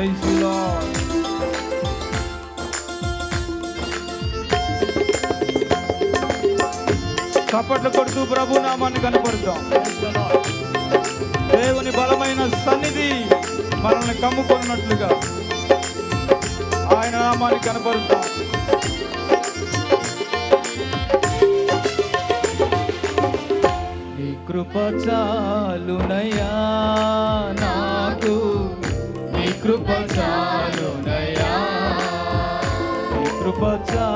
Praise lord చప్పట్లు కొడుతూ ప్రభు నామాన్ని కనపడతాం దేవుని బలమైన సన్నిధి మనల్ని కమ్ముకున్నట్లుగా ఆయన నామాన్ని కనపడతాం కృప చాలునయా నాకు कृपचारुणया कृपचा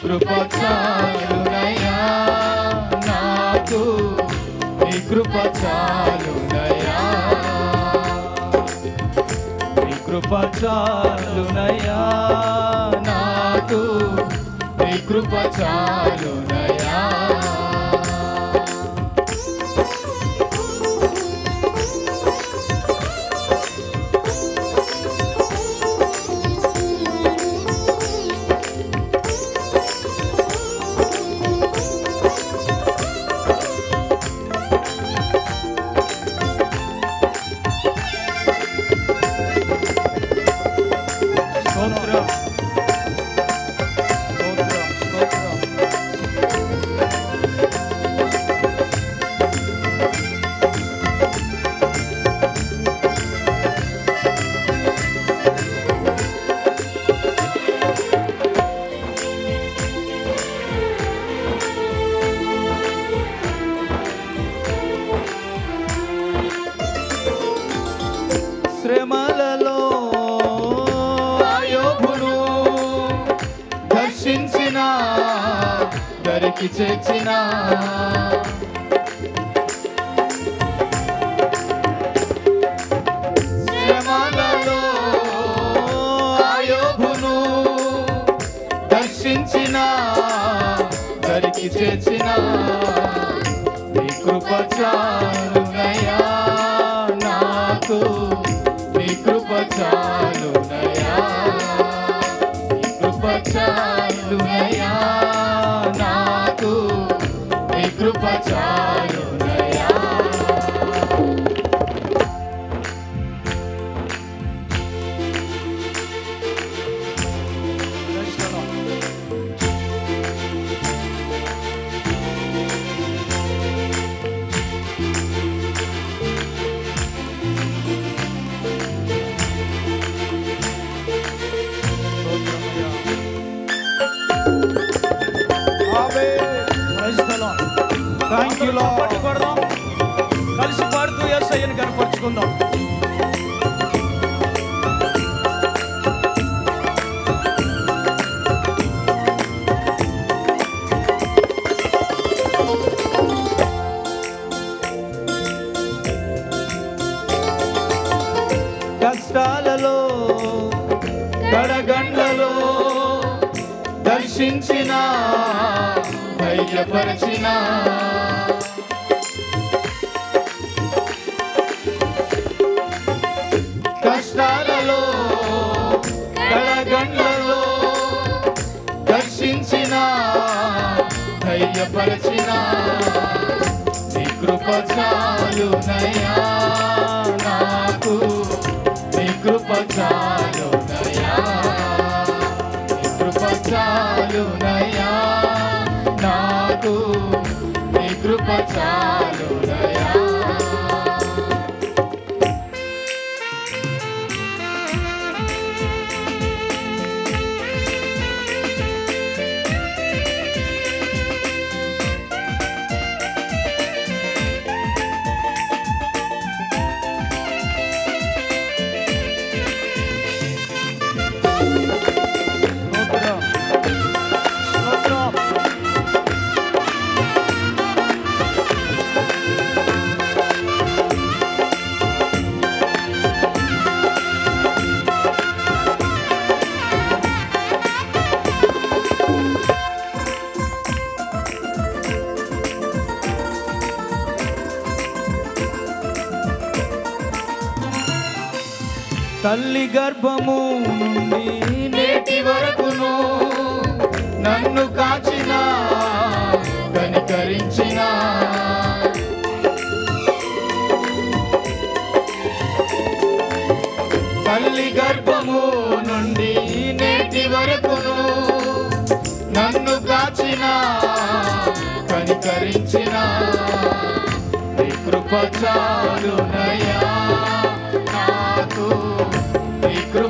కృప చాలునయా నాకు నీ కృప చాలునయా నీ కృప చాలునయా నాకు నీ కృప చాలునయా దరికి చేర్చిన శ్రమలలో ఆయోబును దర్శించిన దరికి చేర్చిన కృపచారు కృప చేసుకుందాం. కష్టాలలో కడగండ్లలో దర్శించిన ధైర్యపరచిన కష్టాలలో కళగండ్లలో దర్శించిన ధైర్యపరచిన నీ కృప చాలునయా నాకు. నీ కృప చాలునయా నీ కృప చాలునయా నాకు. నీ కృప చాలు తల్లి గర్భము నుండి నేటి వరకును నన్ను కాచిన కనికరించిన. తల్లి గర్భము నుండి నేటి వరకును నన్ను కాచిన కనికరించిన. నీ కృప చాలునయా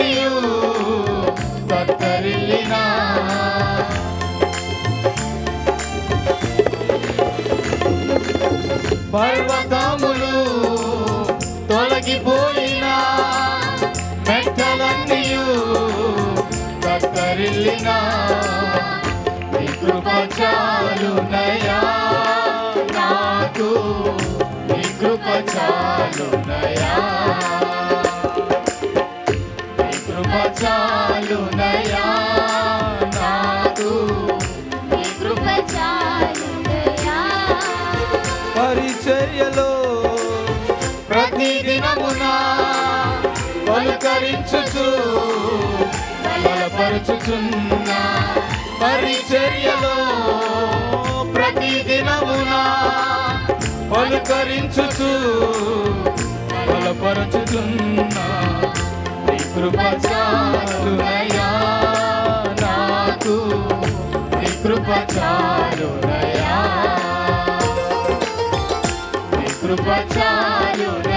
మెట్టలన్నీయు తత్తరిల్లిన పర్వతములు తొలగిపోయిన మెట్టలన్నీయు తత్తరిల్లిన నీ కృప చాలునయా నాకు నీ కృప చాలునయా బలపరచుచు బలపరచుచున్న పరిచర్యలో ప్రతి దినమునా పలుకరించుచు బలపరచుచున్న నీ కృప చాలునయా నాకు. నీ కృప చాలునయా. నీ కృప చాలునయా.